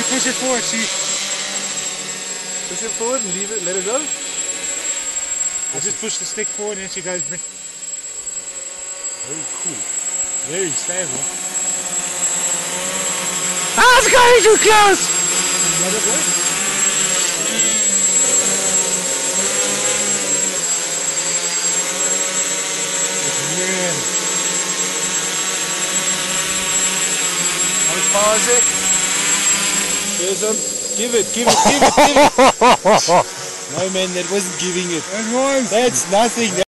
You push it forward, see? Push it forward and leave it, let it go. I just push the stick forward and she goes. Very cool. Very stable. Ah, it's going too close! Let it work. Man. How much is it? There's um, give it, give it, give it, give it. no man, that wasn't giving it. That was. That's nothing.